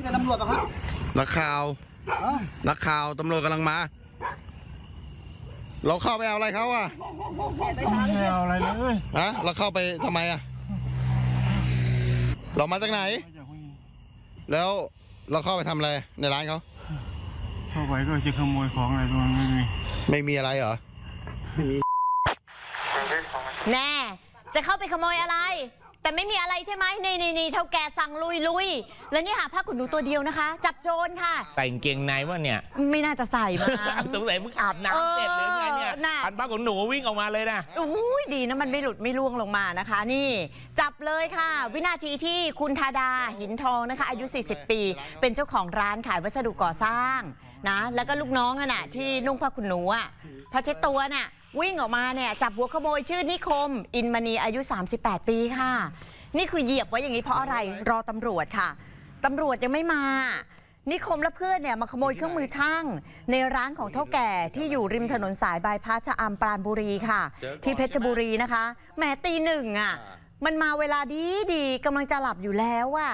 พี่เป็นตำรวจเหรอครับนักข่าว ฮะนักข่าวตำรวจกำลังมา เราเข้าไปเอาอะไรเขาอะไม่ได้เอาอะไรเลยฮะเราเข้าไปทำไมอะเรามาจากไหนแล้วเราเข้าไปทำอะไรในร้านเขา เข้าไปก็จะขโมยของอะไรตรงนั้นไม่มีไม่มีอะไรเหรอ แน่ จะเข้าไปขโมยอะไร แต่ไม่มีอะไรใช่ไหมนี่นี่นี่เท่าแกสั่งลุยลุยแล้วนี่หาผ้าขนหนูตัวเดียวนะคะ จับโจรค่ะ ใส่กางเกงในวะเนี่ย ไม่น่าจะใส่มาสงสัยมึงอาบน้ำเสร็จหรือไงเนี่ยเออน่ะอันป้าของหนูวิ่งออกมาเลยนะอุ้ยดีนะมันไม่หลุดไม่ล่วงลงมานะคะ นี่ จับเลยค่ะ วินาทีที่คุณธาดาหินทองนะคะ อายุ 40 ปี เป็นเจ้าของร้านขายวัสดุก่อสร้างนะแล้วก็ลูกน้องอะน่ะที่นุ่งผ้าขนหนูอะผ้าเช็ดตัวน่ะ วิ่งออกมาเนี่ยจับหัวขโมยชื่อนิคม อินมณีอายุ 38 ปีค่ะ นี่คือเหยียบไว้อย่างนี้เพราะอะไรรอตำรวจค่ะตำรวจยังไม่มา นิคมและเพื่อนเนี่ยมาขโมยเครื่องมือช่าง ในร้านของเท่าแก่ที่อยู่ริมถนนสายบายพาสชะอำปราณบุรีค่ะ ที่เพชรบุรีนะคะแหมตีหนึ่งอะมันมาเวลาดีดีๆกำลังจะหลับอยู่แล้วอะ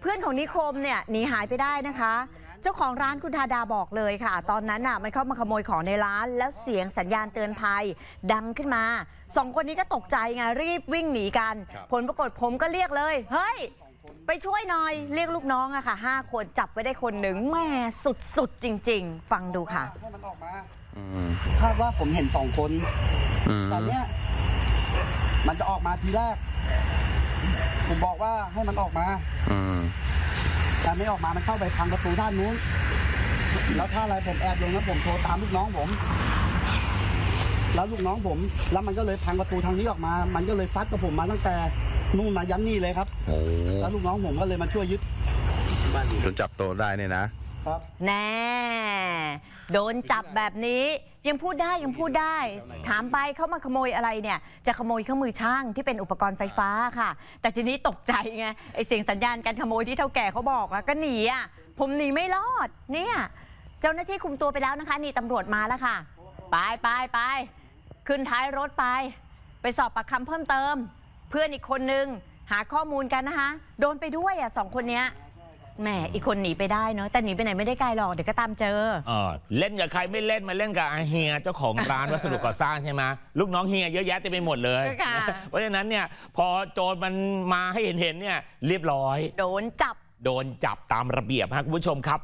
เพื่อนของนิคมเนี่ยหนีหายไปได้นะคะ เจ้าของร้านคุณธาดาบอกเลยค่ะ ตอนนั้นน่ะมันเข้ามาขโมยของในร้าน แล้วเสียงสัญญาณเตือนภัยดังขึ้นมาสองคนนี้ก็ตกใจไงรีบวิ่งหนีกันครับผลปรากฏผมก็เรียกเลย เฮ้ย ไปช่วยหน่อย เรียกลูกน้องอะค่ะห้าคนจับไว้ได้คนหนึ่งแม่สุดๆจริง ๆ ฟังดูค่ะให้มันออกมาอืมคาดว่าผมเห็นสองคนอืมแต่เนี้ยมันจะออกมาทีแรก ผมบอกว่าให้มันออกมาอืม แต่ไม่ออกมามันเข้าไปพังประตูด้านนู้น แล้วถ้าอะไรผมแอบลงแล้วผมโทรตามลูกน้องผม แล้วลูกน้องผม แล้วมันก็เลยพังประตูทางนี้ออกมา มันก็เลยฟัดกับผมมาตั้งแต่นู่นมายันนี่เลยครับโอ้แล้วลูกน้องผมก็เลยมาช่วยยึดจนจับตัวได้เนี่ยนะ ครับ แน่ โดนจับแบบนี้ ยังพูดได้ยังพูดได้ ถามไปเขามาขโมยอะไรเนี่ย จะขโมยเครื่องมือช่างที่เป็นอุปกรณ์ไฟฟ้าค่ะ แต่ทีนี้ตกใจไงไอเสียงสัญญาณการขโมยที่เท่าแก่เขาบอกอะก็หนีอะผมหนีไม่รอดเนี่ยเจ้าหน้าที่คุมตัวไปแล้วนะคะ นี่ตำรวจมาแล้วค่ะ ไปไปไปขึ้นท้ายรถไป ไปสอบปากคำเพิ่มเติม เพื่อนอีกคนนึงหาข้อมูลกันนะคะ โดนไปด้วยอะสองคนเนี้ย แหมอีกคนหนีไปได้เนอะแต่หนีไปไหนไม่ได้ไกลหรอกเดี๋ยวก็ตามเจอเออเล่นกับใครไม่เล่นมาเล่นกับอาเฮียเจ้าของร้านวัสดุก่อสร้างใช่ไหมลูกน้องเฮียเยอะแยะเต็มไปหมดเลยค่ะ เพราะฉะนั้นเนี่ยพอโจรมันมาให้เห็นเห็นๆเนี่ยเรียบร้อย โดนจับ โดนจับตามระเบียบฮะคุณผู้ชมครับ